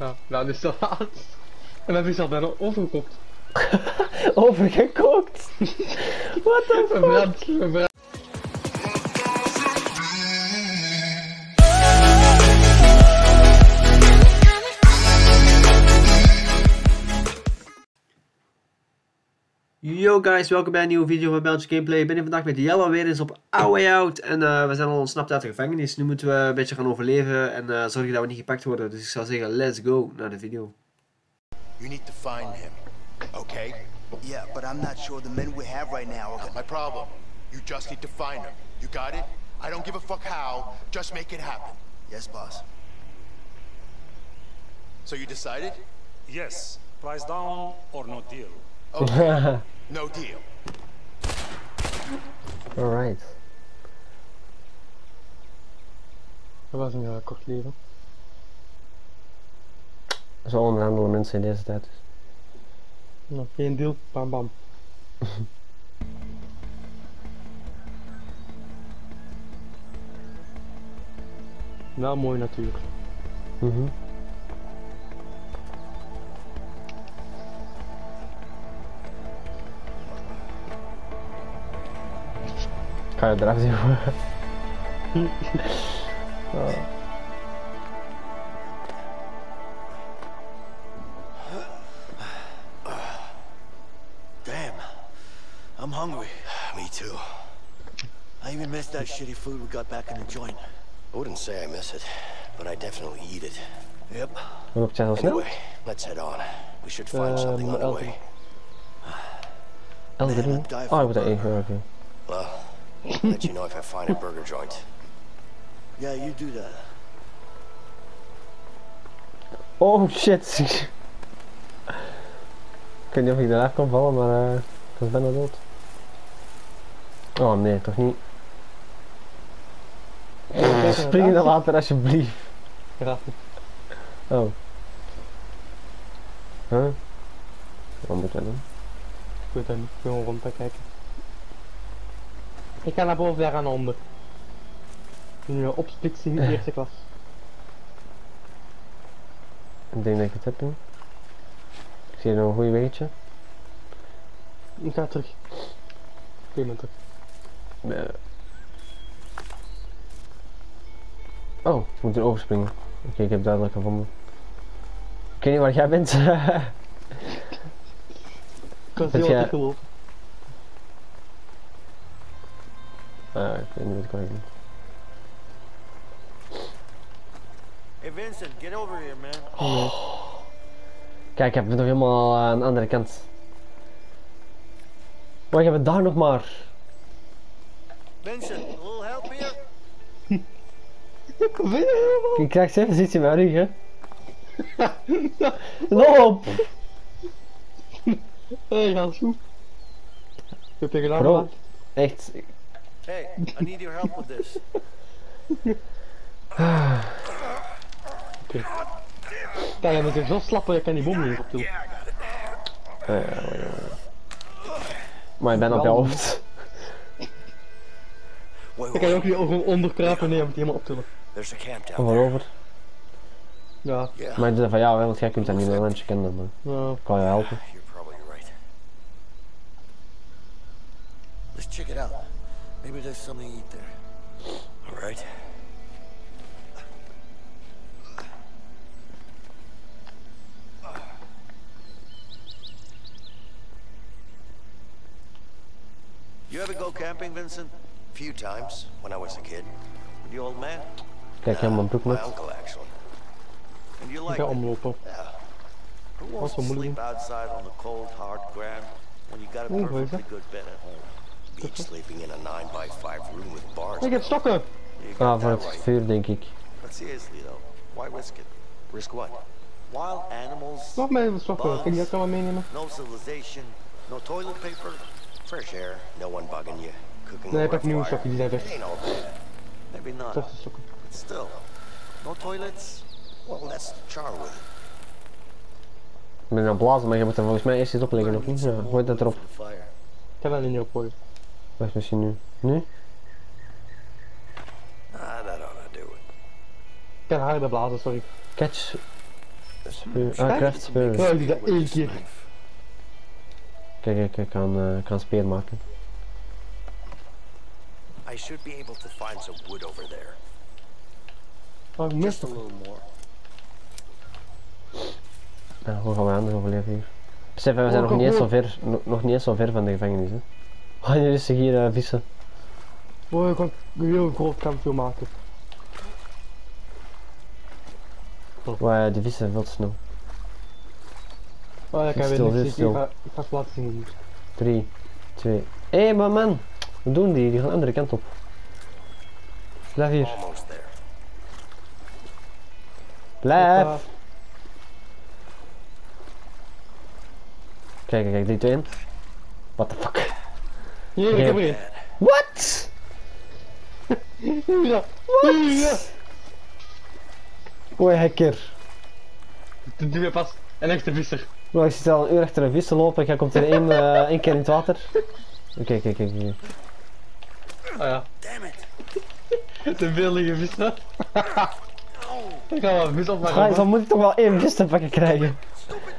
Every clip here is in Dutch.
Nou, nou, is te laat. En dan je zelf bijna overgekocht. Overgekookt. What the fuck? Verbrand, verbrand. Yo guys, welkom bij een nieuwe video van Belgisch Gameplay. Ik ben hier vandaag met Jelle weer eens op A Way Out. En eh, we zijn al ontsnapt uit de gevangenis. Nu moeten we een beetje gaan overleven en eh, zorgen dat we niet gepakt worden. Dus ik zou zeggen, let's go naar de video. You need to find him, okay? Yeah, but I'm not sure the men we have right now are Not my problem. You just need to find him. You got it? I don't give a fuck how. Just make it happen. Yes, boss. So you decided? Yes, price down or no deal. Okay. no deal. Alright. Dat was een uh, kort leven. Zo onderhandelen mensen in deze tijd. Nou, geen deal, bam bam. Wel mooi natuurlijk. Mhm. Je eraf zien? oh. Damn, I'm hungry. Me too. I even missed that shitty food we got back in the joint. I wouldn't say I miss it, but I definitely eat it. Yep. Hoe loopt jij? Anyway, let's head on. We should find something Um, on the way. Eldrin? Oh, ik moet er één gaan, oké. Well, I'll let you know if I find a burger joint. Yeah, you do that. Oh shit! ik weet niet of ik eruit kan vallen, maar eh, ik was bijna dood. Oh nee, toch niet. Spring er later alsjeblieft. Graag. Oh. Huh? Wat moet dat doen? Ik weet het niet, ik wil gewoon rond kijken. Ik ga naar boven, daar aan onder. Nu opsplitsing in de eerste klas. Ik denk dat ik het heb nu. Ik zie nog een goede weetje. Ik ga terug. Twee minuten. Eh. Oh, ik moet er overspringen. Oké, ik heb duidelijk gevonden. Ik weet niet waar jij bent. Ik was heel jij- Ah, ik weet niet wat ik ik ben. Hey, Vincent, get over here, man. Kijk, ik heb het nog helemaal aan de andere kant. Maar ik heb het daar nog maar. Vincent, a little help here? Ik krijg zelfs iets in mijn rug, hè. Loop! Hé, hey, goed. Ik heb je gedaan. Bro, man. echt. Hey, I need your help with this. Kijk, je bent er zo slapper, je kan die bom niet optillen. eh, maar, eh, maar ik ben op je hoofd. Dan kan je ook niet gewoon onderkruipen, nee, je moet die helemaal optillen. There's a camp down Of there. erover. Ja, Maar ik dat van jou wel, want jij kunt dat niet met mensen kennen, maar nou, ik kan je helpen. Let's check it out. Maybe there's something to eat there. All right. You ever go camping, Vincent? A Few times when I was a kid. With the old man? Kijk, helemaal broek My met. uncle, actually. And you like ga it? omlopen. Yeah. Who wants to sleep outside on the cold, hard ground when you got a Oeh, wat is perfectly good bed at home? Beach sleeping in a 9 by 5 room with bars. Ik heb stokken! Ah, voor het vuur denk ik. Wat mij even stokken, kan je ook allemaal meenemen? no civilization, no toilet paper. Fresh air, no one bugging you. Cooking Nee, pak nieuwe stokken, die zijn It weg. Maybe not. Toch de stokken. But still, no toilets. Well, that's with. Ik ben aan het blazen, maar je moet er volgens mij eerst iets op leggen, of niet? Ja, gooi dat erop. Ik kan dat niet opgooien. Dat is misschien nu. Nu? Ah, that ought to do it. Ik kan harde blazen, sorry. Catch. Speur- Ah, craft speur. Die dat één keer. Kijk, kijk, ik kan, eh, ik kan speer maken. I should be able to find some wood over there. Oh, ik mis Just a hem. little more. Ja, hoe gaan we anders overleven hier? Besef, we zijn Oh, nog niet, eens zo ver, nog, nog niet eens zo ver van de gevangenis. Hè. Gaan jullie zich hier eh, vissen? Oh, ik kan een heel groot kampje maken. Waar eh, die vissen veel te snel. Oh, dat kan Zit weer stil, niks. Ik stil. ga, ik zien. 3, 2. Hé, hey, maar man! Wat doen die? Die gaan de andere kant op. Blijf hier. Blijf! Kijk, kijk, 3, 2, 1. What the fuck? Hier, ik heb er een. What? Ja. Oei, hacker. Doe je pas. Een echte visser. Bro, ik zit al een uur achter een vis te lopen. Ik komt er één, eh, één keer in het water. Oké, kijk, kijk, kijk. Oh ja. Damn it. De willige vissen. ik ga mijn vis Ga, opmaken. dan moet ik toch wel één vis te pakken krijgen.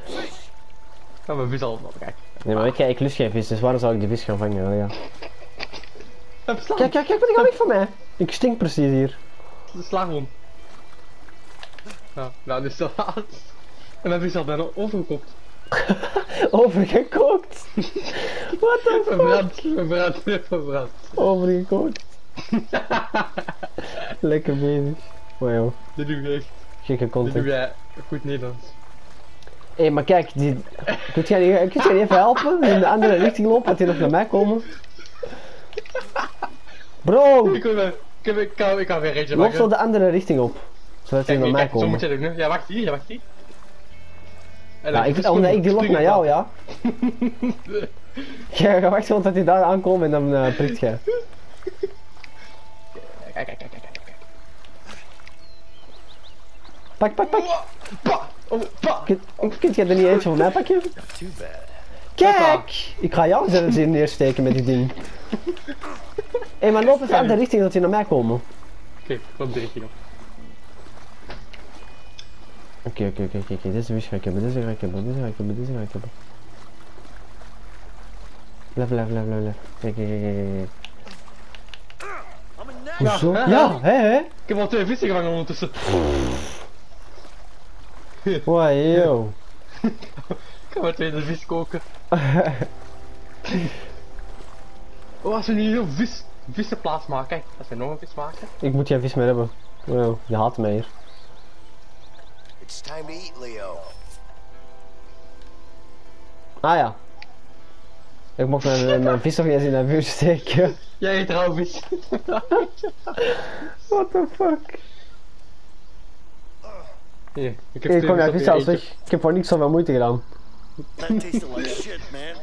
Ik ga mijn vis al opmaken. Nee, maar ik, ik lust geen vis, dus waarom zou ik die vis gaan vangen? Ja. Kijk. Kijk, kijk, wat die gaat weg van mij. Ik stink precies hier. Slag hem. Ja, nou, dit is te laat. En mijn vis al bijna overgekookt. Overgekookt. What the fuck? Verbrand, verbrand, verbrand. Overgekookt. Lekker bezig. Wow, Dit doe je echt. gekke Dit doe content. jij goed Nederlands. Hé, maar kijk, die... Kunt jij, kunt jij even helpen? In de andere richting lopen, dat die nog naar mij komen? Bro! Ik, wil, ik, kan- ik, kan, ik kan weer eentje Loop zo de andere richting op. Zodat Kijk, naar mij kijk, zo moet je doen. Ja, wacht hier, ja, wacht hier. Ja, dan ik, oh nee, ik die springen. naar jou, ja. Jij gaat wachten tot hij daar aankomt en dan eh prikt jij. Kijk, kijk, kijk, kijk, kijk. kijk. Pak, pak, pak. Oh! Kunt, kunt jij er niet eentje van mij pakken? Kijk! Ik ga jou zelfs in neersteken met die ding. Hé, maar loop eens aan de richting dat die naar mij komen. Oké, kom de richting op. Oké, oké, oké, oké, oké. Deze vis ga ik hebben, deze ga ik hebben, deze ga ik hebben, deze ga ik hebben. Blijf, blijf, blijf, blijf, blijf. Kijk, kijk, kijk, kijk, kijk. I'm a nat. Hoezo? hè, Ja, hè, hè? Ik heb al twee vissen gevangen ondertussen. Yo. Ik ga maar tweede vis koken. Oh, als we nu heel vis, vissen plaats maken. Kijk, als we nog een vis maken. Ik moet geen vis meer hebben. Wow, je haat mij hier. It's time to eat, Leo. Ah ja. Ik mocht mijn, mijn vis nog niet eens in de vuur steken. Jij eet rauw vis. What the fuck? Hier, ik heb Ik twee kom jouw vissen vis op zelfs je weg. Ik heb voor niks zoveel moeite gedaan. That tasted like shit, man.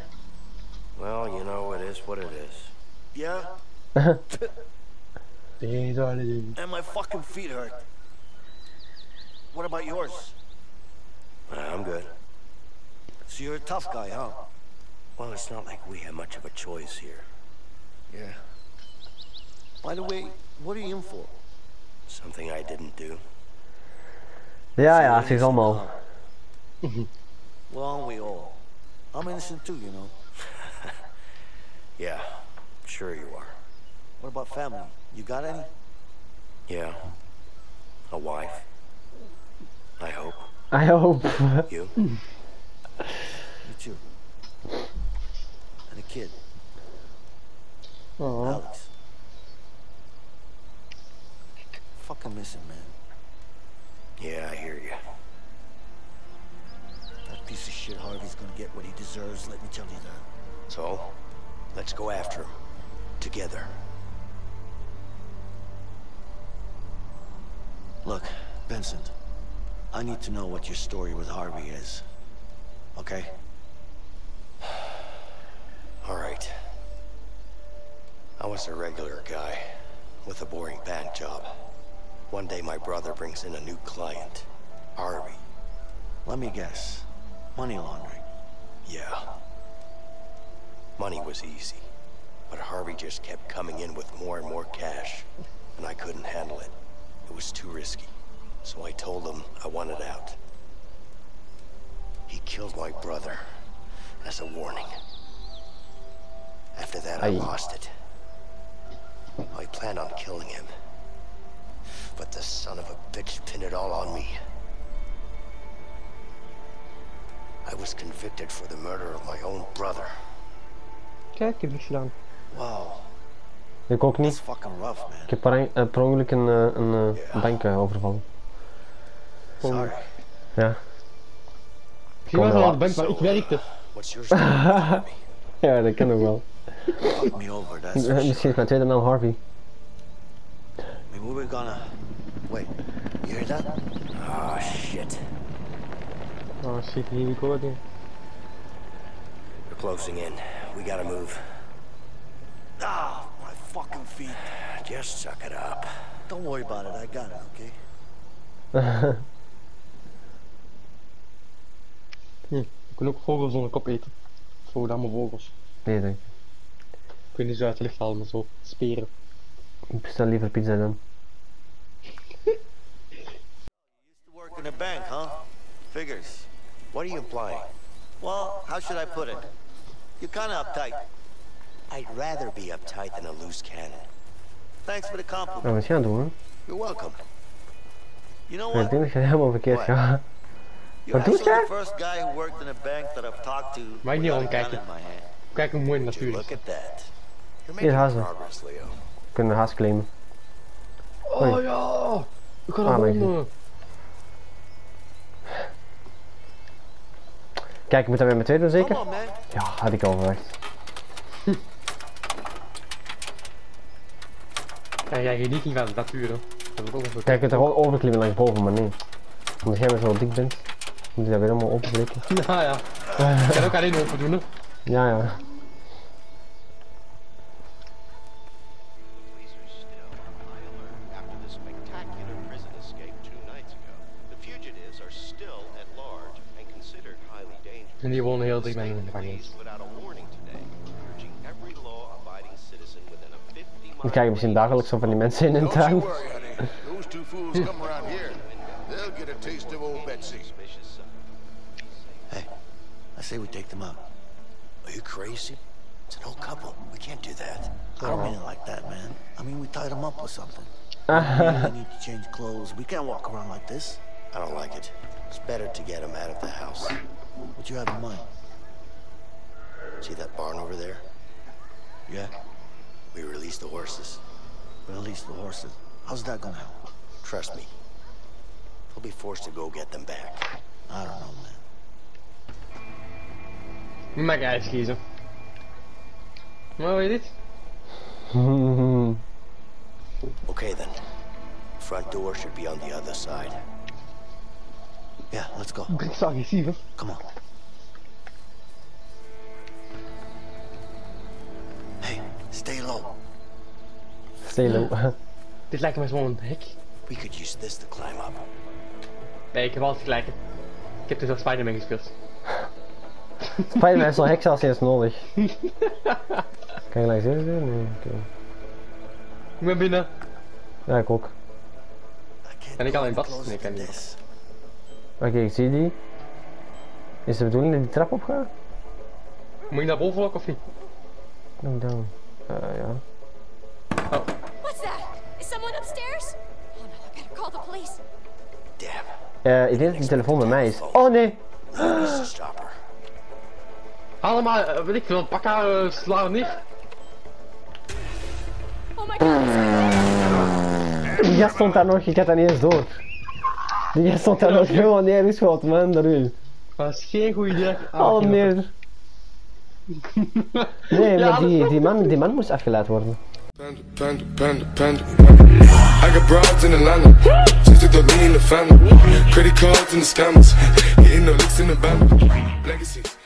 Well, you know, it is what it is. Yeah? eentje. Nee, darling. And my fucking feet hurt. What about yours? I'm good. So you're a tough guy, huh? Well, it's not like we have much of a choice here. Yeah. By the way, what are you in for? Something I didn't do. Ja, ja, het is allemaal. Well, aren't we all? I'm innocent too, you know. yeah, sure you are. What about family? You got any? Yeah. A wife. I hope. I hope. You? Me too. And a kid, Oh. Alex. Fucking miss him, man. Yeah, I hear you. That piece of shit Harvey's gonna get what he deserves, let me tell you that. So, let's go after him. Together. Look, Vincent. I need to know what your story with Harvey is. Okay? All right. I was a regular guy with a boring bank job. One day my brother brings in a new client, Harvey. Let me guess. Money laundering. Yeah. Money was easy, but Harvey just kept coming in with more and more cash, and I couldn't handle it. It was too risky. So I told him I wanted out. He killed my brother as a warning. After that, I lost it. I planned on killing him. But the son of a bitch pinned it all on me. I was convicted for the murder of my own brother. Kijk, ik heb niks gedaan. Wow, Ik ook niet. fucking rough, man. Ik heb per, eh, per ongeluk een, eh, een eh, bank eh, overvallen. Sorry. Ja. Je was al wel. aan de bank, maar ik werkte. Ja, dat kan ook wel. Misschien is mijn tweede naam Harvey. Maybe we're gonna... Wait, you hear that? Oh, shit. Oh shit, hier we go again. We're closing in. We gotta move. Ah, my fucking feet. Just suck it up. Don't worry about it. I got it, okay? Je kunt ook vogels zonder kop eten. Voor allemaal vogels. Nee, denk ik. Kun je ze uit de lucht halen, maar zo. Speren. Ik bestel liever pizza dan. Used to work in a bank, huh? Figures. What are you implying? Well, how should I put it? You're kind of uptight. I'd rather be uptight than a loose cannon. Thanks for the compliment. Nou, wat ga je aan het doen? You're welcome. You know Ik what? denk dat je helemaal verkeerd What? gaat. You're Wat doe actually jij? the first guy who worked in a bank that I've talked to Mag ik niet without a rondkijken? gun in my hand. Kijk hoe mooi natuurlijk look at that? You're Hier, making hazen. progress, Leo. Kunnen haast claimen. Oh ja! Ik ga Ah, naar. Kijk, ik moet dat weer met twee doen zeker? On. Ja, had ik al verwacht. Ja, jij geniet niet van de natuur, hoor. Dat. Kijk, je kunt er gewoon overklimmen langs boven, maar nee. Omdat jij maar zo dik bent, moet je dat weer allemaal openbreken. Ja, ja. Ik kan ook alleen open doen, hè. Ja, ja. Today, urging every law-abiding citizen within a 50 mile Ik krijg misschien dagelijks zo van die mensen in hun Don't you tuin. worry, honey. Those two fools come around here. They'll get a taste of old Betsy. suspicious zone. Hey, I say we take them out. Are you crazy? It's an old couple. We can't do that. I don't mean it like that, man. I mean, we tied them up with something. we need to change clothes. We can't walk around like this. I don't like it. It's better to get them out of the house. What you have in mind? See that barn over there? Yeah. We release the horses. Release the horses? How's that gonna help? Trust me. They'll be forced to go get them back. I don't know, man. Je mag je eigen kiezen. Maar weet je dit? Okay then. Front door should be on the other side. Yeah, let's go. Ik zo agressief. Come on. Hey, stay low. Stelo. Dit lijkt me zo'n hek. We could use this to climb up. Nee, ik heb altijd gelijk. Ik heb dus al Spider-Man gespeeld. Spider-Man is zo'n heks als eerst nodig. Kan je langs deze deur? Nee, oké. Ik ben binnen. Ja, ik ook. En ik go al in bad? Nee, ik kan niet. Oké, ik zie die. Is de bedoeling dat die trap op gaat? Moet ik naar boven lokken of niet? No down. Eh, ja. What's that? Is someone upstairs? Oh no, I better call the police. Damn. Eh, ik denk dat die telefoon bij mij is. Oh nee! Allemaal, eh, weet ik veel, pak haar, uh, sla haar neer. Oh my god. Gast stond daar nog, ik had dat niet eens door. Die gast stond daar nog helemaal neergeschoten, man, daar u. Dat is geen goed idee. Ah, Al geen- neer. Nee, maar die, die, man, die man moest afgeleid worden. Panda, panda, panda, panda, panda. I got broads in Atlanta. Just to throw me in the family. Credit cards and the scammers. Hitting the licks in the band. Legacies.